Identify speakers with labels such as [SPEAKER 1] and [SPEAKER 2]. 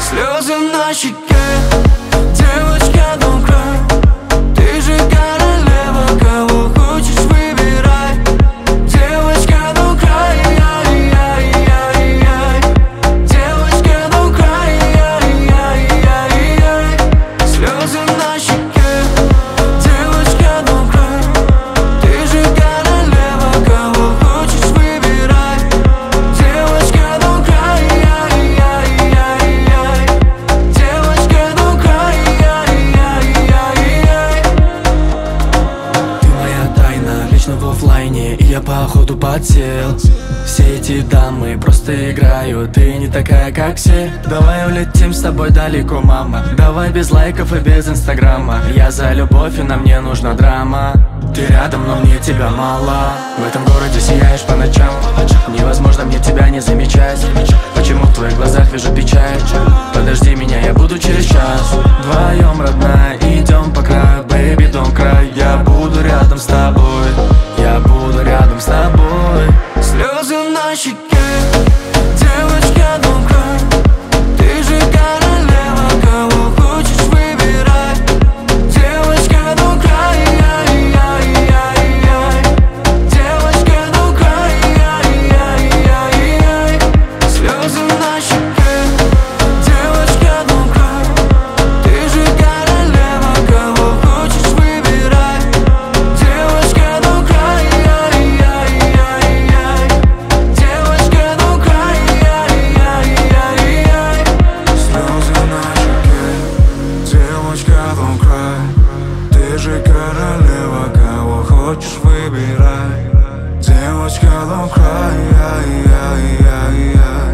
[SPEAKER 1] Слезы на щеке
[SPEAKER 2] походу подсел Все эти дамы просто играют Ты не такая, как все. Давай улетим с тобой далеко, мама. Давай без лайков и без инстаграма. Я за любовь и нам не нужна драма. Ты рядом, но мне тебя мало. В этом городе сияешь по ночам. Невозможно мне тебя не замечать. Почему в твоих глазах вижу печаль? Подожди меня, я буду через час. Вдвоем, родная, выбирай Девочка, don't cry, yeah, yeah, yeah, yeah.